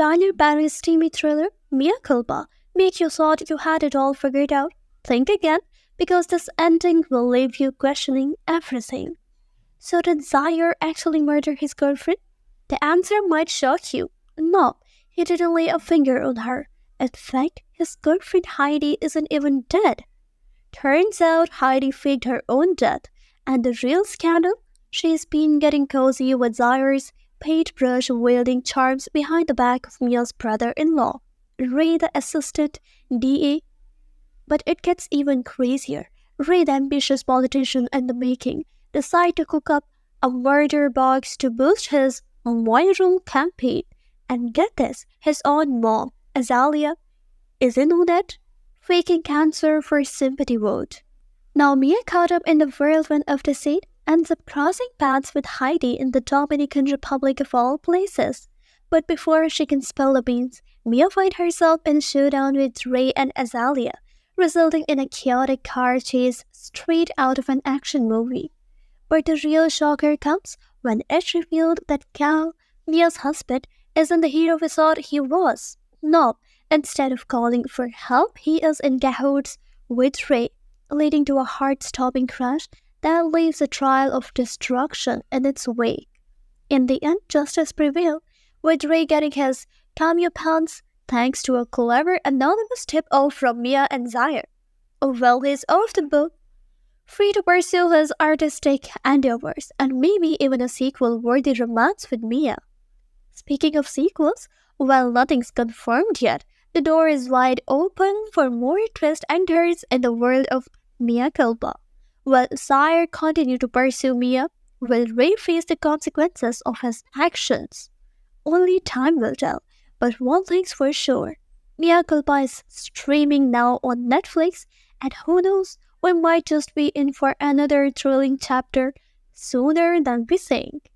Tyler Perry's steamy thriller, Mea Culpa, make you thought you had it all figured out? Think again, because this ending will leave you questioning everything. So did Zyair actually murder his girlfriend? The answer might shock you. No, he didn't lay a finger on her. In fact, his girlfriend Heidi isn't even dead. Turns out Heidi faked her own death, and the real scandal? She's been getting cozy with Zyair's paintbrush wielding charms behind the back of Mea's brother in law, Ray the assistant DA. But it gets even crazier. Ray, the ambitious politician in the making, decide to cook up a murder box to boost his viral campaign. And get this, his own mom, Azalea, is in on it, faking cancer for sympathy vote. Now Mea caught up in the whirlwind of the scene ends up crossing paths with Heidi in the Dominican Republic of all places. But before she can spill the beans, Mea finds herself in a showdown with Ray and Azalea, resulting in a chaotic car chase straight out of an action movie. But the real shocker comes when it's revealed that Cal, Mea's husband, isn't the hero we thought he was. No, instead of calling for help, he is in cahoots with Ray, leading to a heart-stopping crash that leaves a trail of destruction in its wake. In the end, justice prevailed, with Ray getting his cameo pants thanks to a clever anonymous tip-off from Mea and Zyair. Well, he's off the book, free to pursue his artistic endeavors, and maybe even a sequel-worthy romance with Mea. Speaking of sequels, while nothing's confirmed yet, the door is wide open for more twists and turns in the world of Mea Culpa. Will Zyair continue to pursue Mea? Will Ray face the consequences of his actions? Only time will tell, but one thing's for sure. Mea Culpa is streaming now on Netflix, and who knows, we might just be in for another thrilling chapter sooner than we think.